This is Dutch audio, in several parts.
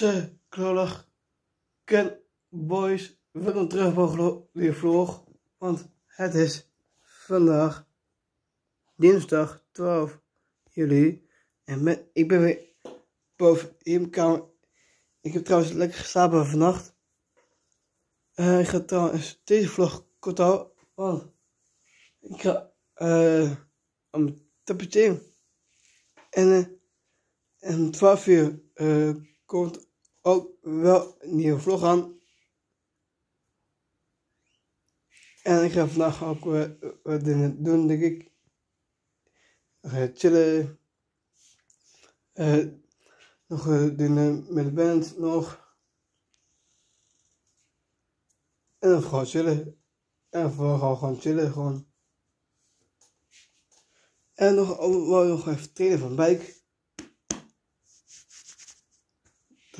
Ze, Ken, boys, welkom terug bij de vlog, want het is vandaag dinsdag 12 juli en met, ik ben weer boven in mijn kamer. Ik heb trouwens lekker geslapen vannacht. Uh, ik ga trouwens deze vlog kort houden, want ik ga uh, om tapeteren. En, uh, en 12 uur komt ook wel een nieuwe vlog aan. En ik ga vandaag ook wat dingen doen, denk ik. Uh, chillen. Uh, nog dingen met de band nog. En dan chillen. En vooral gewoon chillen, gewoon. En nog, wel nog even trainen van bike.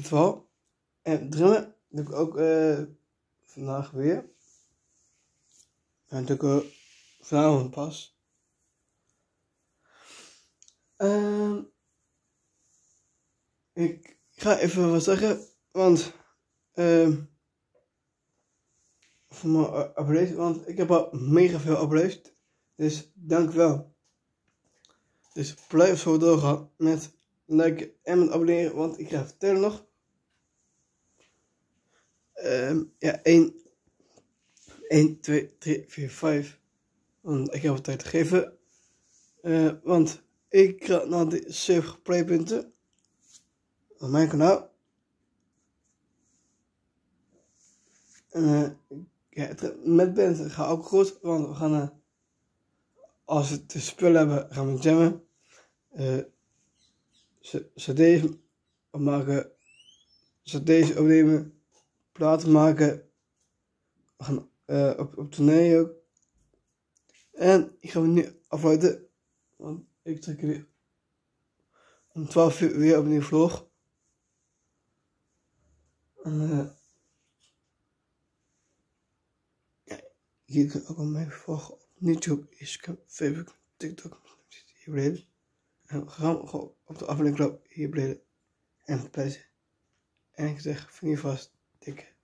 Dat wel. En drummen doe ik ook uh, vandaag weer. En doe ik uh, vanavond pas. Uh, ik ga even wat zeggen, want uh, voor mijn abonnees, want ik heb al mega veel abonnees. Dus dank wel. Dus blijf zo doorgaan met liken en met abonneren, want ik ga vertellen nog. Um, ja, 1, 1, 2, 3, 4, 5. Want ik heb wat tijd gegeven. Uh, want ik ga naar de 70 playpunten. Op mijn kanaal. En ja, het, met band gaat ook goed. Want we gaan, uh, als we te spullen hebben, gaan we jammen. Cd's maken. cd's opnemen platen maken. We gaan uh, op, op tournee ook. En ik ga me nu afsluiten. Want ik trek weer om 12 uur weer opnieuw vlog. En uh, ja, je kunt ook al mij volgen op YouTube, Instagram, Facebook, TikTok, hier beneden. En we gaan gewoon op de aflevering hier beneden. En plezier. En ik zeg, vang je vast. Take care.